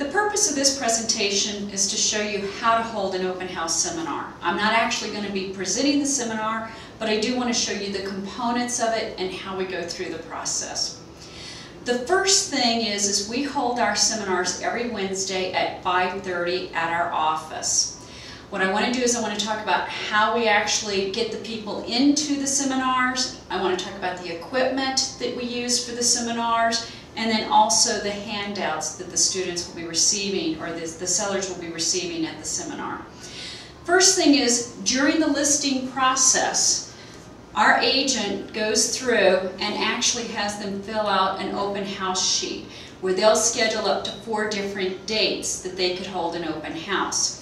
The purpose of this presentation is to show you how to hold an open house seminar. I'm not actually going to be presenting the seminar, but I do want to show you the components of it and how we go through the process. The first thing is, is we hold our seminars every Wednesday at 5.30 at our office. What I want to do is I want to talk about how we actually get the people into the seminars. I want to talk about the equipment that we use for the seminars and then also the handouts that the students will be receiving or the, the sellers will be receiving at the seminar. First thing is during the listing process, our agent goes through and actually has them fill out an open house sheet where they'll schedule up to four different dates that they could hold an open house.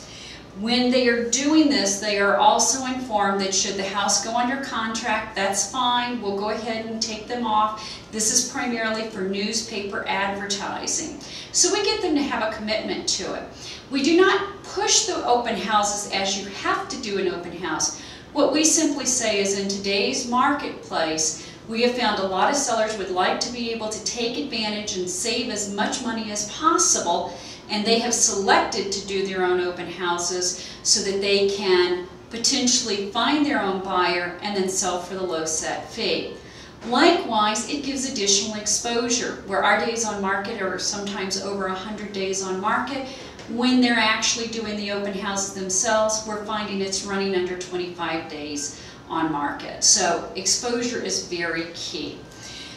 When they are doing this, they are also informed that should the house go under contract, that's fine, we'll go ahead and take them off. This is primarily for newspaper advertising. So we get them to have a commitment to it. We do not push the open houses as you have to do an open house. What we simply say is in today's marketplace, we have found a lot of sellers would like to be able to take advantage and save as much money as possible and they have selected to do their own open houses so that they can potentially find their own buyer and then sell for the low set fee. Likewise, it gives additional exposure where our days on market are sometimes over 100 days on market. When they're actually doing the open houses themselves, we're finding it's running under 25 days on market. So exposure is very key.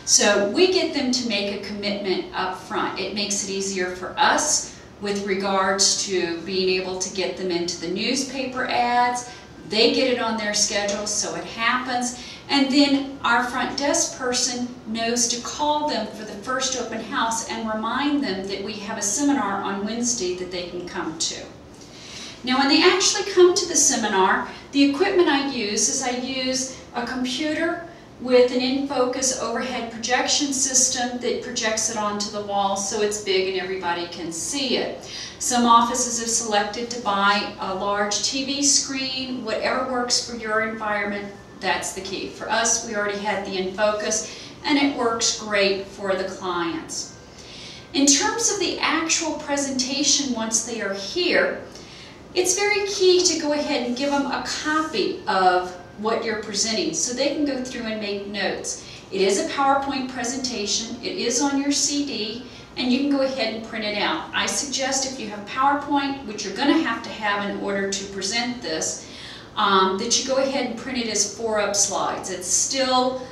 So we get them to make a commitment up front. It makes it easier for us with regards to being able to get them into the newspaper ads. They get it on their schedule, so it happens. And then our front desk person knows to call them for the first open house and remind them that we have a seminar on Wednesday that they can come to. Now when they actually come to the seminar, the equipment I use is I use a computer with an InFocus overhead projection system that projects it onto the wall so it's big and everybody can see it. Some offices have selected to buy a large TV screen, whatever works for your environment, that's the key. For us, we already had the InFocus and it works great for the clients. In terms of the actual presentation once they are here, it's very key to go ahead and give them a copy of what you're presenting so they can go through and make notes. It is a PowerPoint presentation, it is on your CD, and you can go ahead and print it out. I suggest if you have PowerPoint, which you're going to have to have in order to present this, um, that you go ahead and print it as four up slides. It's still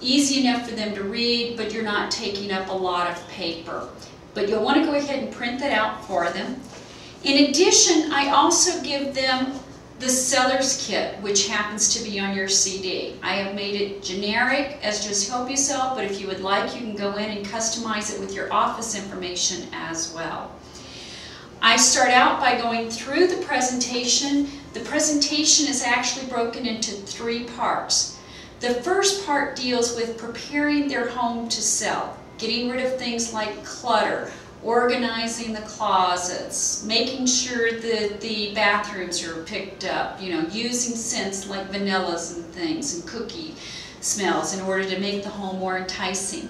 easy enough for them to read, but you're not taking up a lot of paper. But you'll want to go ahead and print that out for them. In addition, I also give them the seller's kit, which happens to be on your CD. I have made it generic as just help yourself, but if you would like, you can go in and customize it with your office information as well. I start out by going through the presentation. The presentation is actually broken into three parts. The first part deals with preparing their home to sell, getting rid of things like clutter, organizing the closets, making sure that the bathrooms are picked up, you know, using scents like vanillas and things and cookie smells in order to make the home more enticing.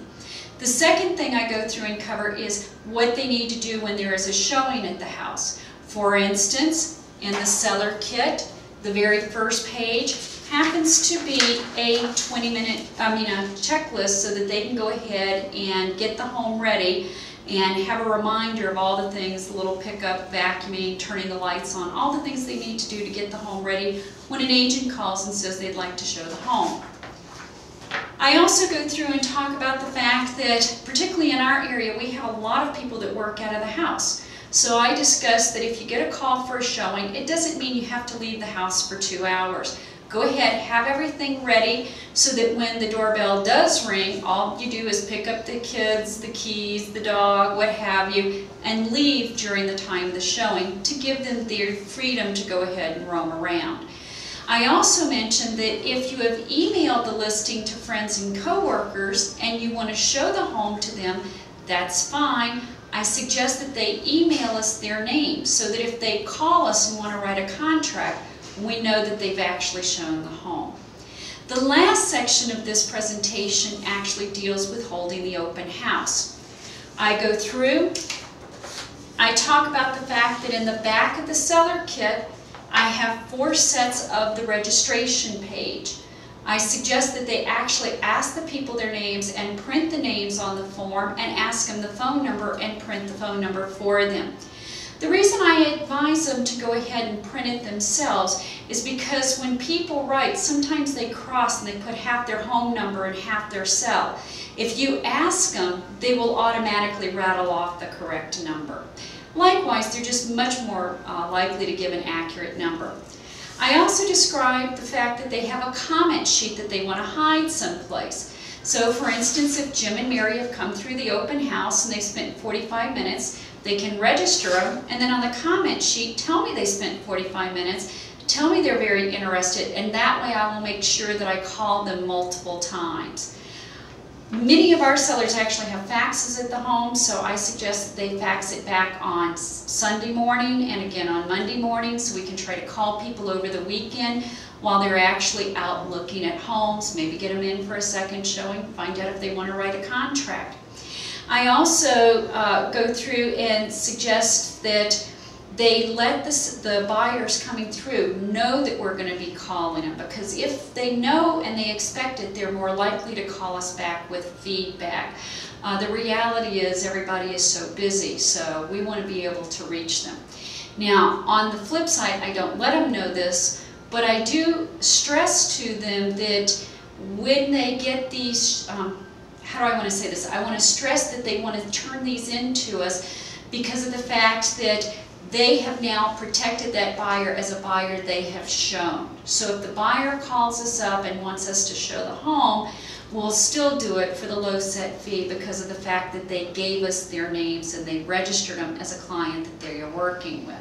The second thing I go through and cover is what they need to do when there is a showing at the house. For instance, in the seller kit, the very first page happens to be a 20 minute, I mean a checklist so that they can go ahead and get the home ready and have a reminder of all the things, the little pickup, vacuuming, turning the lights on, all the things they need to do to get the home ready when an agent calls and says they'd like to show the home. I also go through and talk about the fact that, particularly in our area, we have a lot of people that work out of the house. So I discuss that if you get a call for a showing, it doesn't mean you have to leave the house for two hours. Go ahead, have everything ready so that when the doorbell does ring, all you do is pick up the kids, the keys, the dog, what have you, and leave during the time of the showing to give them their freedom to go ahead and roam around. I also mentioned that if you have emailed the listing to friends and coworkers and you want to show the home to them, that's fine. I suggest that they email us their names so that if they call us and want to write a contract, we know that they've actually shown the home. The last section of this presentation actually deals with holding the open house. I go through, I talk about the fact that in the back of the seller kit, I have four sets of the registration page. I suggest that they actually ask the people their names and print the names on the form and ask them the phone number and print the phone number for them. The reason I advise them to go ahead and print it themselves is because when people write, sometimes they cross and they put half their home number and half their cell. If you ask them, they will automatically rattle off the correct number. Likewise, they're just much more uh, likely to give an accurate number. I also describe the fact that they have a comment sheet that they want to hide someplace. So for instance, if Jim and Mary have come through the open house and they've spent 45 minutes, they can register them and then on the comment sheet tell me they spent 45 minutes, tell me they're very interested and that way I will make sure that I call them multiple times. Many of our sellers actually have faxes at the home, so I suggest that they fax it back on Sunday morning and again on Monday morning so we can try to call people over the weekend while they're actually out looking at homes, maybe get them in for a second showing, find out if they want to write a contract. I also uh, go through and suggest that they let the, the buyers coming through know that we're going to be calling them because if they know and they expect it, they're more likely to call us back with feedback. Uh, the reality is everybody is so busy, so we want to be able to reach them. Now, on the flip side, I don't let them know this, but I do stress to them that when they get these, um, how do I want to say this? I want to stress that they want to turn these into us because of the fact that they have now protected that buyer as a buyer they have shown. So if the buyer calls us up and wants us to show the home, we'll still do it for the low set fee because of the fact that they gave us their names and they registered them as a client that they are working with.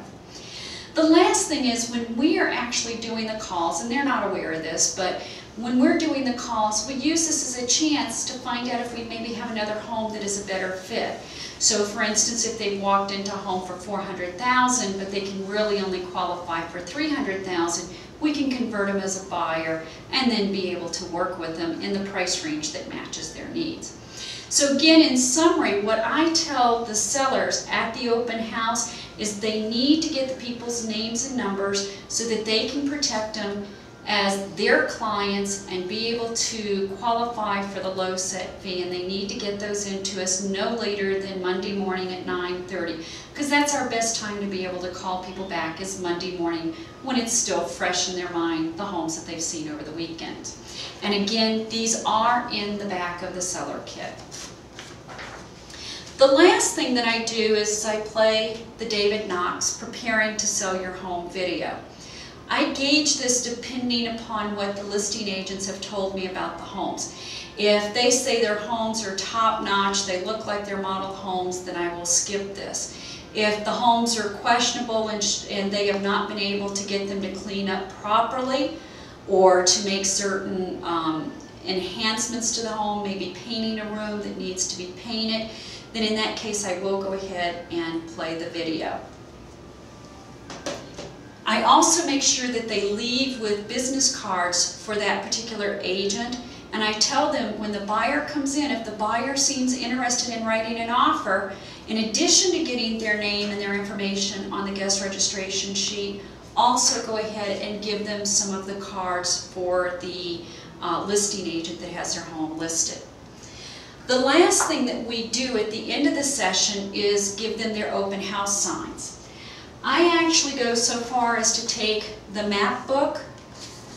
The last thing is when we are actually doing the calls, and they're not aware of this, but when we're doing the calls, we use this as a chance to find out if we maybe have another home that is a better fit. So for instance, if they walked into a home for 400,000, but they can really only qualify for 300,000, we can convert them as a buyer and then be able to work with them in the price range that matches their needs. So again, in summary, what I tell the sellers at the open house is they need to get the people's names and numbers so that they can protect them as their clients and be able to qualify for the low set fee and they need to get those into us no later than Monday morning at 9.30 because that's our best time to be able to call people back is Monday morning when it's still fresh in their mind, the homes that they've seen over the weekend. And again, these are in the back of the seller kit. The last thing that I do is I play the David Knox Preparing to Sell Your Home video. I gauge this depending upon what the listing agents have told me about the homes. If they say their homes are top-notch, they look like they're model homes, then I will skip this. If the homes are questionable and, and they have not been able to get them to clean up properly or to make certain um, enhancements to the home, maybe painting a room that needs to be painted, then in that case I will go ahead and play the video. I also make sure that they leave with business cards for that particular agent and I tell them when the buyer comes in, if the buyer seems interested in writing an offer, in addition to getting their name and their information on the guest registration sheet, also go ahead and give them some of the cards for the uh, listing agent that has their home listed. The last thing that we do at the end of the session is give them their open house signs. I actually go so far as to take the map book,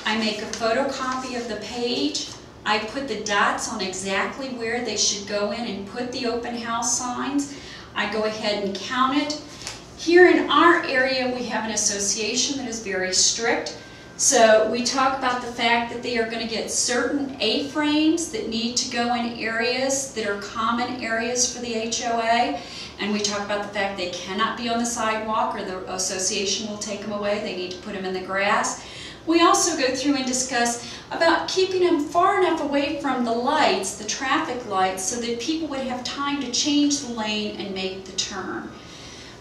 I make a photocopy of the page, I put the dots on exactly where they should go in and put the open house signs. I go ahead and count it. Here in our area, we have an association that is very strict. So we talk about the fact that they are going to get certain A-frames that need to go in areas that are common areas for the HOA. And we talk about the fact they cannot be on the sidewalk or the association will take them away. They need to put them in the grass. We also go through and discuss about keeping them far enough away from the lights, the traffic lights, so that people would have time to change the lane and make the turn.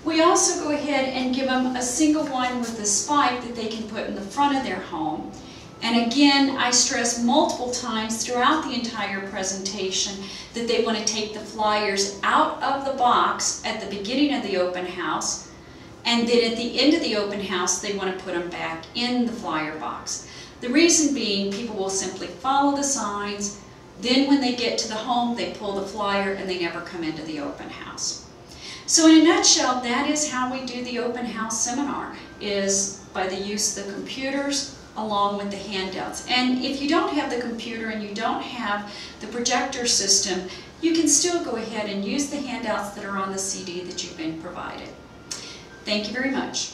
We also go ahead and give them a single one with a spike that they can put in the front of their home. And again, I stress multiple times throughout the entire presentation that they want to take the flyers out of the box at the beginning of the open house, and then at the end of the open house, they want to put them back in the flyer box. The reason being, people will simply follow the signs, then when they get to the home, they pull the flyer and they never come into the open house. So in a nutshell, that is how we do the open house seminar, is by the use of the computers along with the handouts. And if you don't have the computer and you don't have the projector system, you can still go ahead and use the handouts that are on the CD that you've been provided. Thank you very much.